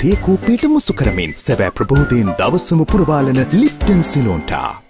තේ කෝප්පයට මුසු කරමින් සැබෑ ප්‍රබෝධයෙන් දවසම පුරවාලන ලිප්ටන් සිලෝන්ටා.